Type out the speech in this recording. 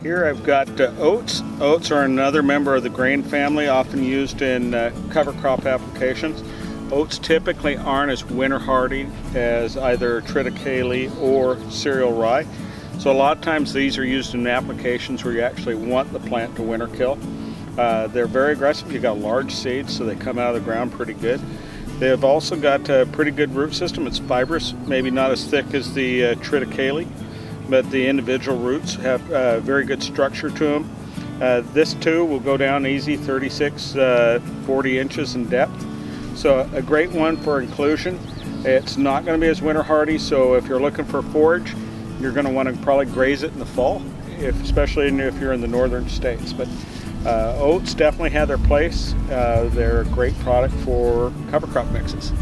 I've got uh, oats. Oats are another member of the grain family, often used in uh, cover crop applications. Oats typically aren't as winter hardy as either triticale or cereal rye. So a lot of times these are used in applications where you actually want the plant to winter kill. Uh, they're very aggressive. You've got large seeds, so they come out of the ground pretty good. They have also got a pretty good root system. It's fibrous, maybe not as thick as the uh, triticale, but the individual roots have uh, very good structure to them. Uh, this too will go down easy, 36, uh, 40 inches in depth. So a great one for inclusion. It's not going to be as winter hardy, so if you're looking for forage, you're going to want to probably graze it in the fall, if, especially if you're in the northern states. But uh, oats definitely have their place. Uh, they're a great product for cover crop mixes.